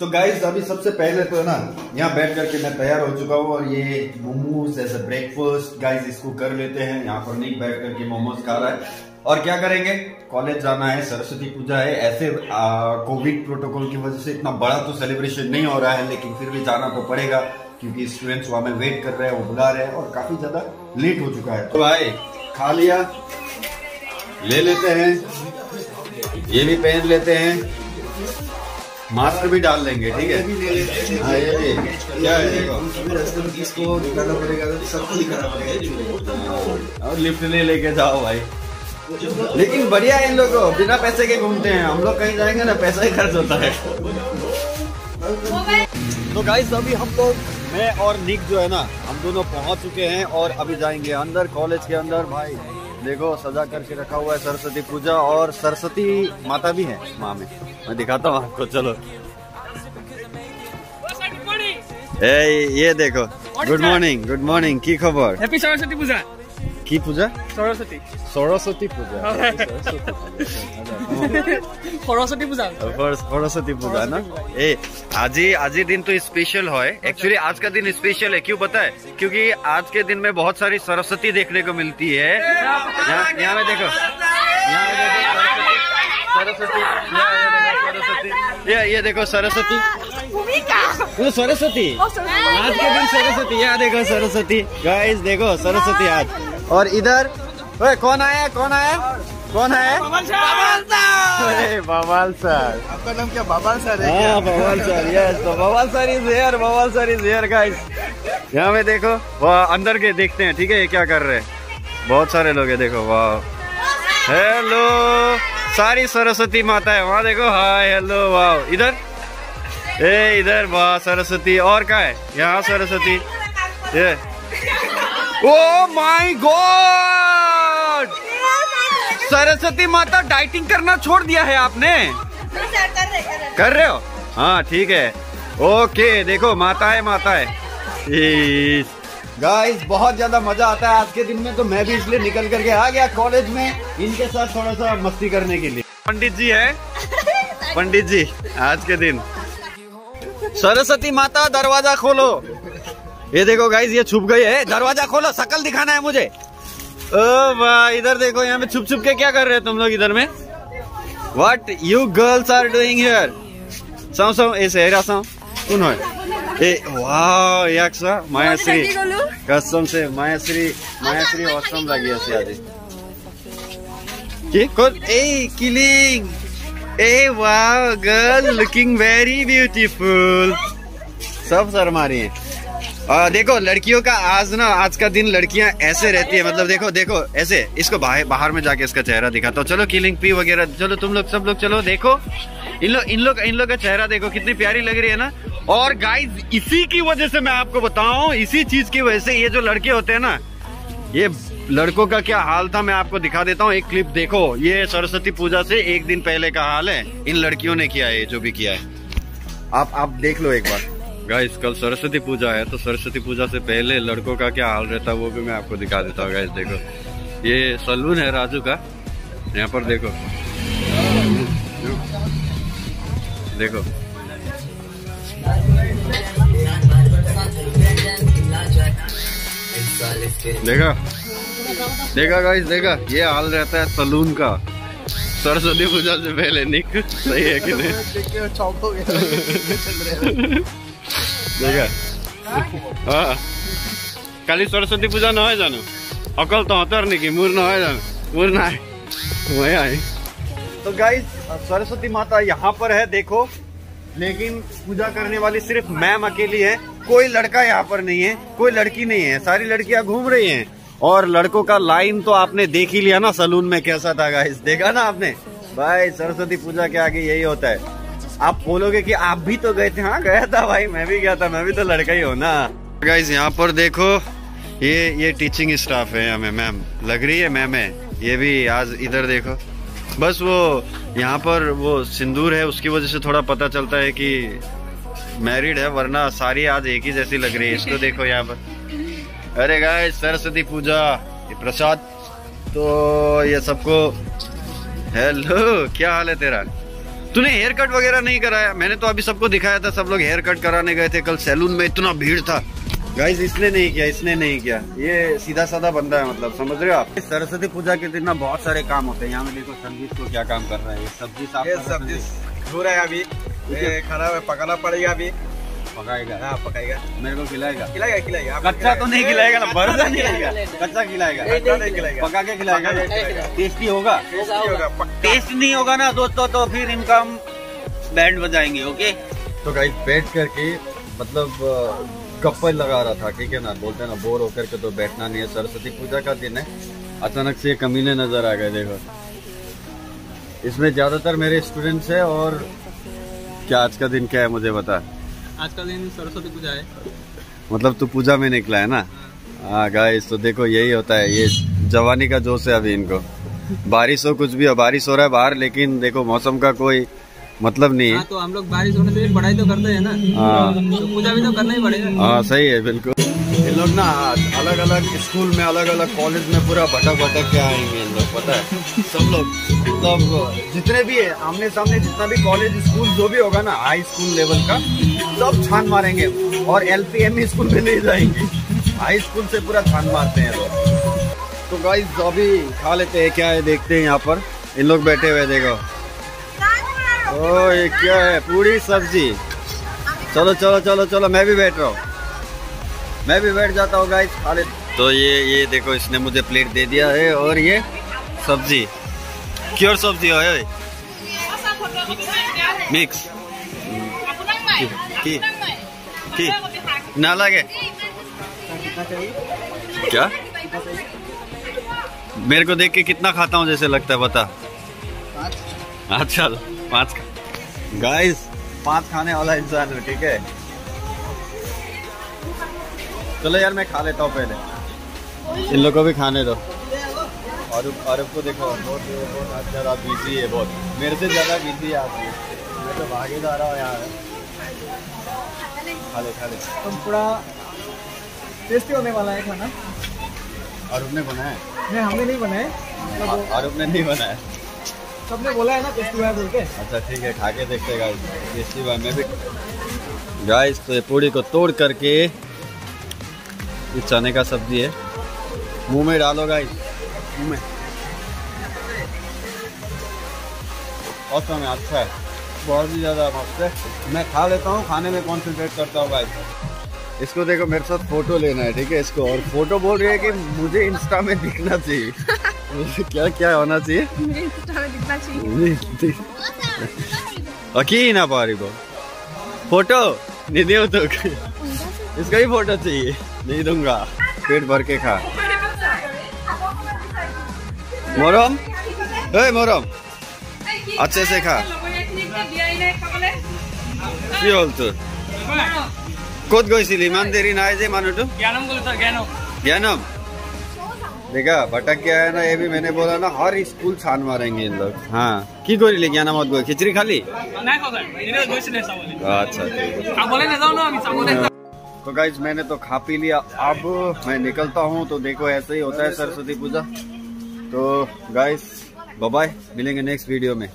तो गाइस अभी सबसे पहले तो है ना, यहाँ बैठ करके मैं तैयार हो चुका हूँ और ये मोमोज ऐसे ब्रेकफास्ट गाइस इसको कर लेते हैं। यहाँ पर नहीं बैठ करके मोमोज खा रहा है। और क्या करेंगे? कॉलेज जाना है, सरस्वती पूजा है। ऐसे कोविड प्रोटोकॉल की वजह से इतना बड़ा तो सेलिब्रेशन नहीं हो रहा है, लेकिन फिर भी जाना तो पड़ेगा, क्योंकि स्टूडेंट्स वहाँ में वेट कर रहे हैं वो बुला रहे हैं और काफ़ी ज़्यादा लेट हो चुका है। तो भाई, खा लिया, ले लेते हैं, ये भी पहन लेते हैं। मास्क भी डाल लेंगे ठीक है? हाँ क्या है? और लिफ्ट नहीं लेके जाओ भाई। लेकिन बढ़िया है इन लोग बिना पैसे के घूमते हैं। हम लोग कहीं जाएँगे ना पैसा ही खर्च होता है। तो गाइस अभी हम लोग मैं और निक जो है ना हम दोनों पहुँच चुके हैं और अभी जाएँगे अंदर कॉलेज के अंदर भाई। देखो सजा करके रखा हुआ है सरस्वती पूजा और सरस्वती माता भी है माँ में। मैं दिखाता हूँ आपको चलो। ए, ये देखो। गुड मॉर्निंग गुड मॉर्निंग की खबर? हैप्पी सरस्वती पूजा। কি পূজা সরস্বতী সরস্বতী পূজা সরস্বতী পূজা सरस्वती पूजा ना ए आज ही आज ही दिन तो स्पेशल है एक्चुअली आज का दिन स्पेशल है क्यों पता है क्योंकि आज के दिन में बहुत सारी सरस्वती देखने को मिलती है यहाँ यहाँ में देखो यहाँ में देखो सरस्वती सरस्वती ये ये देखो सरस्वती ये सरस्वती आज के दिन सरस्वती यहाँ देखो सरस्वती गाइस देखो सरस्वती आज और इधर ओए कौन आया कौन आया? कौन है अरे बवाल सर। आपका नाम क्या? बाबा सर है हाँ बवाल सर यस तो Bawal sir is here Bawal sir is here guys यहाँ में देखो वाह अंदर के देखते हैं ठीक है ये क्या कर रहे हैं? बहुत सारे लोग हैं देखो वाह। हेलो सारी सरस्वती माता है वहाँ देखो हाय हेलो वाह। इधर? ए इधर वाह सरस्वती और क्या है? यहाँ सरस्वती ये। ओ माय गॉड सरस्वती माता डाइटिंग करना छोड़ दिया है आपने। कर रहे हो? हाँ ठीक है। ओके देखो माता है माता है गाइस बहुत ज़्यादा मज़ा आता है आज के दिन में तो मैं भी इसलिए निकल करके आ गया कॉलेज में इनके साथ थोड़ा सा मस्ती करने के लिए। पंडित जी है? पंडित जी आज के दिन। सरस्वती माता दरवाज़ा खोलो। ये देखो गाइज़ ये छुप गई है। दरवाज़ा खोलो सकल दिखाना है मुझे। ओ भाई इधर देखो यहाँ पे छुप छुप के क्या कर रहे हैं तुम लोग इधर में? What you girls are doing here some some ए उन्होंने ए वाओ मायाश्री। कसम से मायाश्री मायाश्री ऑसम लगी है आज की कौन? ए किलिंग। ए वाह गर्ल लुकिंग वेरी ब्यूटीफुल सब सर मारी है। आ, देखो लड़कियों का आज ना आज का दिन लड़कियाँ ऐसे रहती है मतलब देखो देखो ऐसे इसको बाहर बाहर में जाके इसका चेहरा दिखाता हूँ। चलो किलिंग पी वगैरह चलो तुम लोग सब लोग चलो देखो। इन लोग इन लोग इन लोग का चेहरा देखो कितनी प्यारी लग रही है ना। और गाइस इसी की वजह से मैं आपको बताऊँ इसी चीज़ की वजह से ये जो लड़के होते हैं ना ये लड़कों का क्या हाल था मैं आपको दिखा देता हूँ। एक क्लिप देखो ये सरस्वती पूजा से एक दिन पहले का हाल है। इन लड़कियों ने किया है जो भी किया है। आप आप देख लो एक बार। गाइस कल सरस्वती पूजा है तो सरस्वती पूजा से पहले लड़कों का क्या हाल रहता है वो भी मैं आपको दिखा देता हूँ गाइस देखो। ये सलून है राजू का, यहाँ पर देखो। देखो। देखा? देखा गाइस देखा? ये हाल रहता है सलून का। सरस्वती पूजा से पहले निक सही है कि नहीं? কালি সরস্বতী পূজা নহয় জানো অকল তহঁতৰ নেকি মোৰ নহয় জানো মোৰ নাই মই আহি तो गाइस सरस्वती माता यहाँ पर है देखो लेकिन पूजा करने वाली सिर्फ मैम अकेली है कोई लड़का यहाँ पर नहीं है कोई लड़की नहीं है सारी लड़कियां घूम रही हैं और लड़कों का लाइन तो आपने देख ही लिया ना सलून में कैसा था गाइस देखा ना आपने भाई सरस्वती पूजा के आगे यही होता है आप बोलोगे कि आप भी तो गए थे हाँ गया था भाई, मैं भी गया था, मैं भी तो लड़का ही हूँ ना। गाइस यहाँ पर देखो, ये ये टीचिंग स्टाफ है हमें मैम लग रही है मैम है। ये भी आज इधर देखो। बस वो, यहाँ पर वो सिंदूर है, उसकी वजह से थोड़ा पता चलता है कि मैरिड है, वरना सारी आज एक ही जैसी लग रही है। इसको देखो यहाँ पर। अरे गाइस सरस्वती पूजा, ये प्रसाद। तो ये सबको हेलो क्या हाल है तेरा? तूने हेयर कट वगैरह नहीं कराया? मैंने तो अभी सबको दिखाया था सब लोग हेयर कट कराने गए थे कल सैलून में इतना भीड़ था। गाइस इसने नहीं किया इसने नहीं किया। ये सीधा साधा बंदा है मतलब समझ रहे हो आप? सरस्वती पूजा के दिन ना बहुत सारे काम होते हैं। यहाँ में देखो संगीत को क्या काम कर रहा है। सब्ज़ी साफ़ है, सब्ज़ी धो रहा है अभी। खराब है पकाना पड़ेगा अभी। पकाएगा। हाँ पकाएगा। मेरे को खिलाएगा। खिलाएगा खिलाएगा। कच्चा तो नहीं खिलाएगा। ना भरोसा नहीं खिलाएगा। कच्चा खिलाएगा। कच्चा नहीं खिलाएगा। पका के खिलाएगा। टेस्टी होगा। टेस्टी होगा पक्का। टेस्ट नहीं होगा ना दोस्तों तो फिर इनका हम बैंड बजाएँगे ओके? तो गाइस बैठ करके मतलब कपल लगा रहा था ठीक है ना? बोलते ना बोर होकर के तो बैठना नहीं है। सरस्वती पूजा का दिन है। अचानक से ये कमीने नज़र आ गए देखो। इसमें ज़्यादातर मेरे स्टूडेंट्स है और क्या आज का दिन क्या है मुझे बता आज का दिन सरस्वती पूजा है। मतलब तू पूजा में निकला है ना? हाँ। गाइस तो देखो यही होता है ये जवानी का जोश है अभी इनको। बारिश हो कुछ भी हो बारिश हो रहा है बाहर लेकिन देखो मौसम का कोई मतलब नहीं हाँ है। तो हम लोग बारिश होने से पढ़ाई तो करते हैं ना। हाँ। तो पूजा भी तो करना ही पड़ेगा। हाँ सही है बिल्कुल। ये लोग ना अलग अलग स्कूल में अलग अलग कॉलेज में पूरा भटक भटक के आएँगे इन लोग, पता है? सब लोग मतलब जितने भी है आमने सामने जितना भी कॉलेज, स्कूल, जो भी होगा ना, हाई स्कूल लेवल का, सब छान मारेंगे। और एलपीएम स्कूल में नहीं जाएँगे। हाई स्कूल से पूरा छान मारते हैं लोग। तो गाइस अभी खा लेते हैं, क्या है, देखते हैं यहाँ पर। इन लोग बैठे हुए देखो। ओ ये क्या है, पूरी सब्ज़ी। चलो चलो चलो चलो, मैं भी बैठ रहा हूँ। मैं भी बैठ जाता हूँ गाइस खा ले तो ये ये देखो इसने मुझे प्लेट दे दिया है और ये सब्ज़ी। क्योर सब्ज़ी है? मिक्स की की? ना लगे? क्या? मेरे को देख के कितना खाता हूँ जैसे लगता है बता। हाँ चल पाँच गाइस पाँच खाने वाला इंसान है ठीक है? चलो यार मैं खा लेता हूँ पहले। इन लोगों को भी खाने दो। और और को देखो बहुत बहुत ज़्यादा बिज़ी है बहुत। मेरे से ज़्यादा बिज़ी है ये। मैं तो भागे जा रहा हूँ यार। खा ले खा ले। तो पूरा टेस्टी होने वाला है खाना। और ने बनाया नहीं हमने नहीं बनाए और ने नहीं बनाया। सबने बोला है ना टेस्टी हुआ बोल के। अच्छा ठीक है खा के देखते हैं गाइस टेस्टी बार मैं भी गाइस तो ये पूड़ी को तोड़ करके ये चने का सब्ज़ी है। मुँह में डालो गाइस मुँह में। औसम है अच्छा है। बहुत ही ज़्यादा मस्त है। मैं खा लेता हूँ खाने में कॉन्सेंट्रेट करता हूँ गाइस इसको देखो मेरे साथ फ़ोटो लेना है ठीक है? इसको और फ़ोटो बोल रही है कि मुझे इंस्टा में दिखना चाहिए। क्या क्या होना चाहिए? मेरे इंस्टा में दिखना चाहिए। अकी ना पा रही फ़ोटो नहीं दे तो इसका ही फ़ोटो चाहिए। नहीं दूंगा पेट भर के खा मोरम ए मोरम अच्छे से खा কি হল তোর ক'ত গৈছিলি ইমান দেৰি নাই যে মানুহটো জ্ঞানম बोले तो ज्ञानम ज्ञानम देखा भटक गया है ना ये भी मैंने बोला ना हर स्कूल छान मारेंगे इन लोग हाँ কি কৰিলি জ্ঞানমত গৈ খিচুৰি খালি নাই খোৱা এনে গৈছিলে চাবলৈ अच्छा ठीक है तो गाइज़ मैंने तो खा पी लिया। अब मैं निकलता हूँ तो देखो ऐसे ही होता है सरस्वती पूजा। तो गाइज़ बाय मिलेंगे नेक्स्ट वीडियो में।